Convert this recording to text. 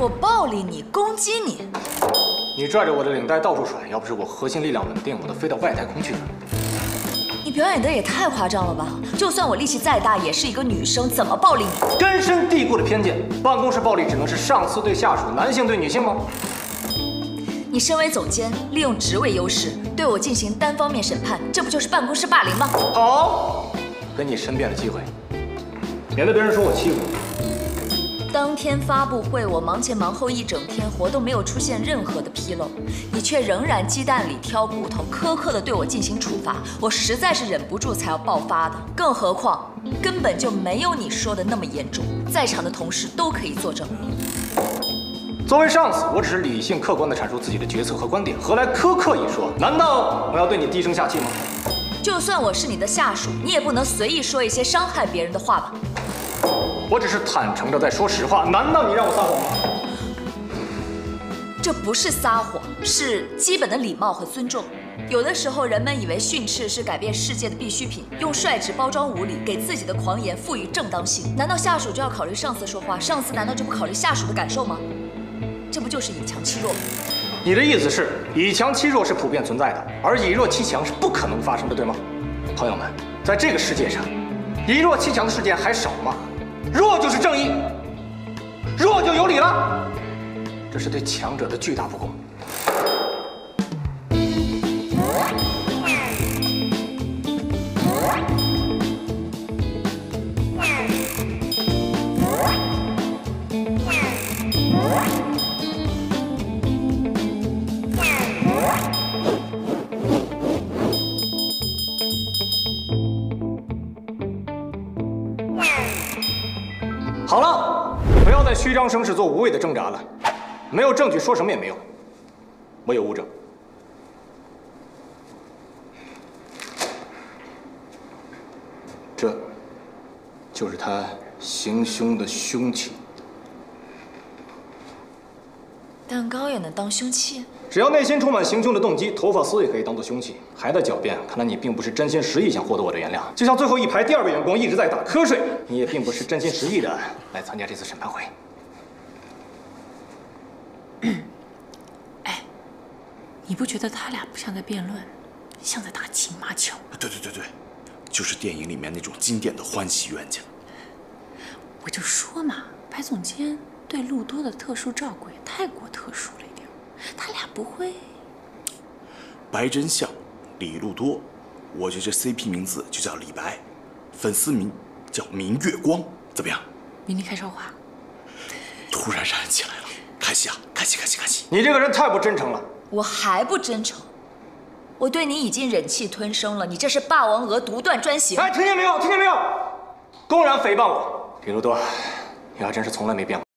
我暴力你，攻击你。你拽着我的领带到处甩，要不是我核心力量稳定，我都飞到外太空去了。你表演的也太夸张了吧！就算我力气再大，也是一个女生，怎么暴力你？根深蒂固的偏见，办公室暴力只能是上司对下属，男性对女性吗？你身为总监，利用职位优势对我进行单方面审判，这不就是办公室霸凌吗？好，给你申辩的机会，免得别人说我欺负你。当天发布会，我忙前忙后一整天，活动没有出现任何的纰漏，你却仍然鸡蛋里挑骨头，苛刻的对我进行处罚，我实在是忍不住才要爆发的。更何况根本就没有你说的那么严重，在场的同事都可以作证。作为上司，我只是理性客观的阐述自己的决策和观点，何来苛刻一说？难道我要对你低声下气吗？就算我是你的下属，你也不能随意说一些伤害别人的话吧？我只是坦诚的在说实话，难道你让我撒谎吗？这不是撒谎，是基本的礼貌和尊重。有的时候，人们以为训斥是改变世界的必需品，用率直包装无理，给自己的狂言赋予正当性。难道下属就要考虑上司说话？上司难道就不考虑下属的感受吗？这不就是以强欺弱吗？你的意思是，以强欺弱是普遍存在的，而以弱欺强是不可能发生的，对吗？朋友们，在这个世界上，以弱欺强的事件还少吗？弱就是正义，弱就有理了，这是对强者的巨大不公。好了，不要再虚张声势做无谓的挣扎了。没有证据说什么也没用。我有物证，这就是他行凶的凶器。蛋糕也能当凶器？只要内心充满行凶的动机，头发丝也可以当做凶器。还在狡辩，看来你并不是真心实意想获得我的原谅。就像最后一排第二位员工一直在打瞌睡，你也并不是真心实意的来参加这次审判会。哎，你不觉得他俩不像在辩论，像在打情骂俏？对对对对，就是电影里面那种经典的欢喜冤家。我就说嘛，白总监对路多的特殊照顾也太过特殊了一点，他俩不会。白真相，李路多，我觉得这 CP 名字就叫李白，粉丝名叫明月光，怎么样？明天开烧话。突然燃起来了，开戏啊！开戏，开戏，开戏！你这个人太不真诚了。我还不真诚，我对你已经忍气吞声了，你这是霸王鹅独断专行。哎，听见没有？听见没有？公然诽谤我，李路多，你还真是从来没变过。